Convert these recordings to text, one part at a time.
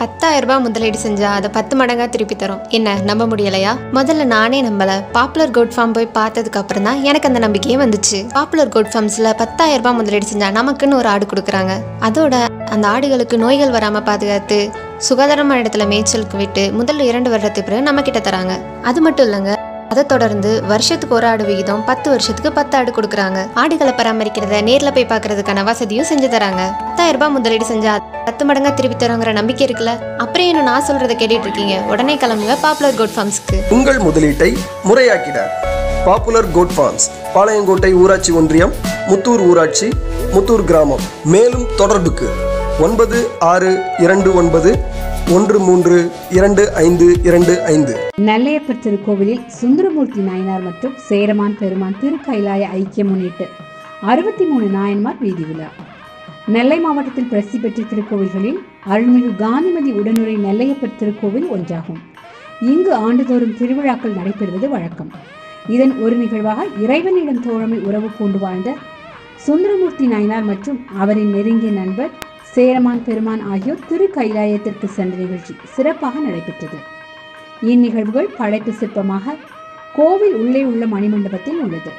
பத்தாயிரம் ரூபாய் முதலீடு செஞ்சா அதை பத்து மடங்கா திருப்பி தரும். என்ன நம்ப முடியலையா? முதல்ல நானே நம்பல. பாப்புலர் கோட் ஃபார்ம் போய் பார்த்ததுக்கு அப்புறம் தான் எனக்கு அந்த நம்பிக்கையே வந்துச்சு. பாப்புலர் கோட் ஃபார்ம்ஸ்ல பத்தாயிரம் ரூபாய் முதலீடு செஞ்சா நமக்குன்னு ஒரு ஆடு கொடுக்குறாங்க. அதோட அந்த ஆடுகளுக்கு நோய்கள் வராம பாதுகாத்து சுகாதாரமான இடத்துல மேய்ச்சலுக்கு விட்டு முதல் இரண்டு வருடத்துக்கு பிறகு நம்ம கிட்ட தராங்க. அது மட்டும் இல்லைங்க அதை தொடர்ந்து வருஷத்துக்கு ஒரு ஆடு விகிதம் பத்து வருஷத்துக்கு பத்து ஆடு கொடுக்குறாங்க. ஆடுகளை பராமரிக்கிறத நேர்ல போய் பார்க்கறதுக்கான வசதியும் செஞ்சு தராங்க. பத்தாயிரம் ரூபாய் முதலீடு செஞ்சா பத்து மடங்கா திருப்பி தரோங்கிற நம்பிக்கை இருக்குல்ல? அப்புறம் என்ன நான் சொல்றதை கேட்டுட்டு இருக்கீங்க? உடனே கிளம்புங்க பாப்புலர் கோட் ஃபார்ம்ஸ்க்கு உங்கள் முதலீட்டை முறையாக்கிட. பாப்புலர் கோட் ஃபார்ம்ஸ் பாளையங்கோட்டை ஊராட்சி ஒன்றியம் முத்தூர் ஊராட்சி முத்தூர் கிராமம். மேலும் தொடர்புக்கு ஒன்பது ஆறு இரண்டு ஒன்பது ஒன்று மூன்று இரண்டு ஐந்து இரண்டு ஐந்து. நெல்லையப்பர் திருக்கோவிலில் சுந்தரமூர்த்தி நாயனார் மற்றும் சேரமான் பெருமான் திருக்கைலாய ஐக்கியம் முன்னிட்டு அறுபத்தி மூணு நாயன்மார் வீதி விழா. நெல்லை மாவட்டத்தில் பிரசித்தி பெற்ற திருக்கோவில்களில் அருள்மிகு காந்திமதி உடனுரை நெல்லையப்பர் திருக்கோவில் ஒன்றாகும். இங்கு ஆண்டுதோறும் திருவிழாக்கள் நடைபெறுவது வழக்கம். இதன் ஒரு நிகழ்வாக இறைவனிடம் தோழமை உறவு பூண்டு வாழ்ந்த சுந்தரமூர்த்தி நாயனார் மற்றும் அவரின் நெருங்கிய நண்பர் சேரமான் பெருமான் ஆகியோர் திரு கைலாயத்திற்கு சென்ற நிகழ்ச்சி சிறப்பாக நடைபெற்றது. இந்நிகழ்வுகள் படைப்பு சிற்பமாக கோவில் உள்ளே உள்ள மணிமண்டபத்தில் உள்ளது.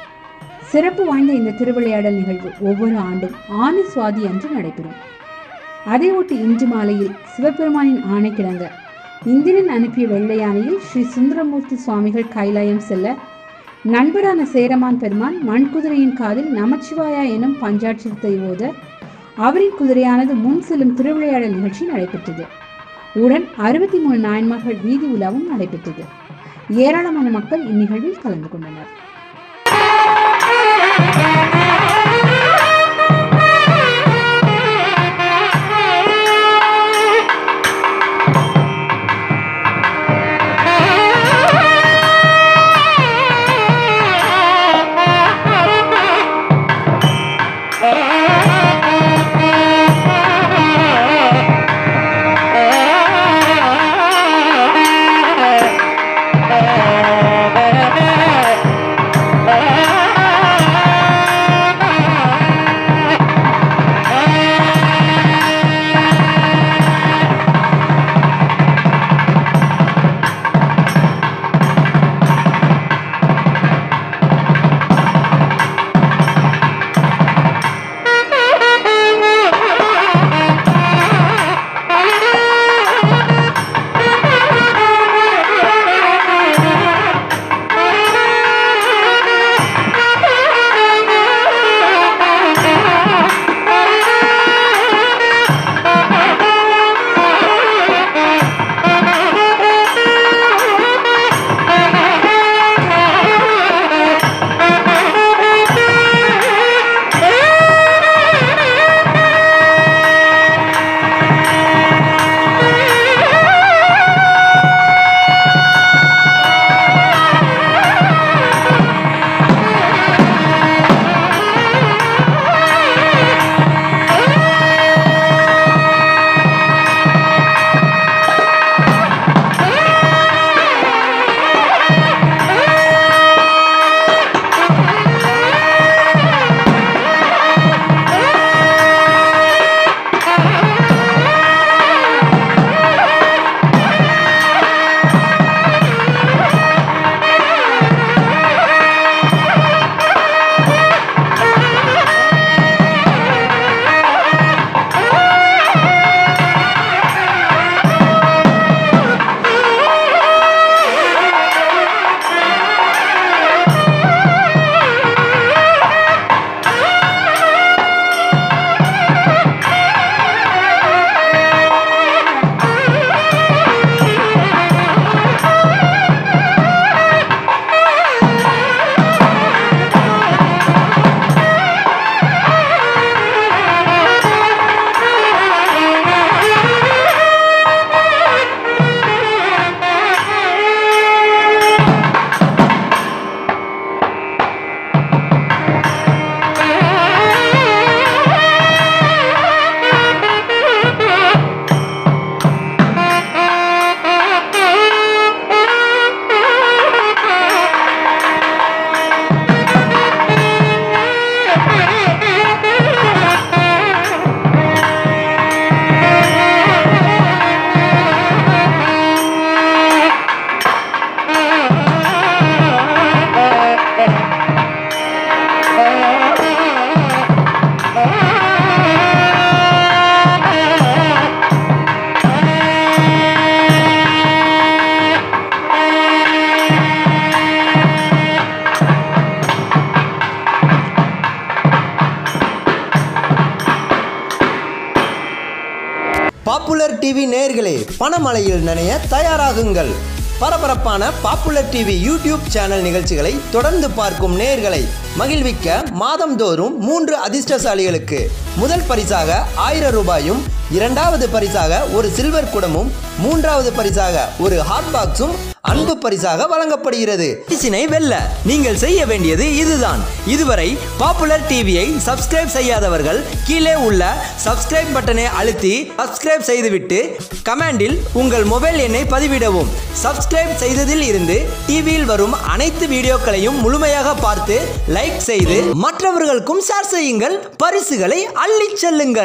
சிறப்பு வாய்ந்த இந்த திருவிளையாடல் நிகழ்வு ஒவ்வொரு ஆண்டும் ஆனி சுவாதி அன்று நடைபெறும். அதையொட்டி இன்று மாலையில் சிவபெருமானின் ஆணைக்கிழங்க இந்திரன் அனுப்பிய வெள்ளையானையில் ஸ்ரீ சுந்தரமூர்த்தி சுவாமிகள் கைலாயம் செல்ல நண்பரான சேரமான் பெருமான் மண்குதிரையின் காதில் நமச்சிவாயா எனும் பஞ்சாட்சரத்தை ஓத அவரின் குதிரையானது முன் செல்லும் திருவிளையாடல் நிகழ்ச்சி நடைபெற்றது. உடன் அறுபத்தி மூணு நாயன்மார்கள் வீதி உலாவும் நடைபெற்றது. ஏராளமான மக்கள் இந்நிகழ்வில் கலந்து கொண்டனர். பாப்புலர் டிவி நேர்களே பணமழையில் நனைய தயாராகுங்கள். பரபரப்பான பாப்புலர் டிவி யூடியூப் சேனல் நிகழ்ச்சிகளை தொடர்ந்து பார்க்கும் நேர்களை மகிழ்விக்க மாதந்தோறும் மூன்று அதிர்ஷ்டசாலிகளுக்கு. முதல் பரிசாக ஆயிரம் ரூபாயும் இரண்டாவது பரிசாக ஒரு சில்வர் குடமும் மூன்றாவது பரிசாக ஒரு ஹாட் பாக்ஸும் அன்பு பரிசாக வழங்கப்படுகிறது. பரிசினை வெல்ல நீங்கள் செய்ய வேண்டியது இதுதான். இதுவரை பாப்புலர் டிவியை சப்ஸ்கிரைப் செய்யாதவர்கள் கீழே உள்ள சப்ஸ்கிரைப் பட்டனை அழுத்தி சப்ஸ்கிரைப் செய்துவிட்டு கமெண்டில் உங்கள் மொபைல் எண்ணை பதிவிடவும். சப்ஸ்கிரைப் செய்ததில் இருந்து டிவியில் வரும் அனைத்து வீடியோக்களையும் முழுமையாக பார்த்து லைக் செய்து மற்றவர்களுக்கும் ஷேர் செய்யுங்கள். பரிசுகளை அள்ளிச் செல்லுங்கள்.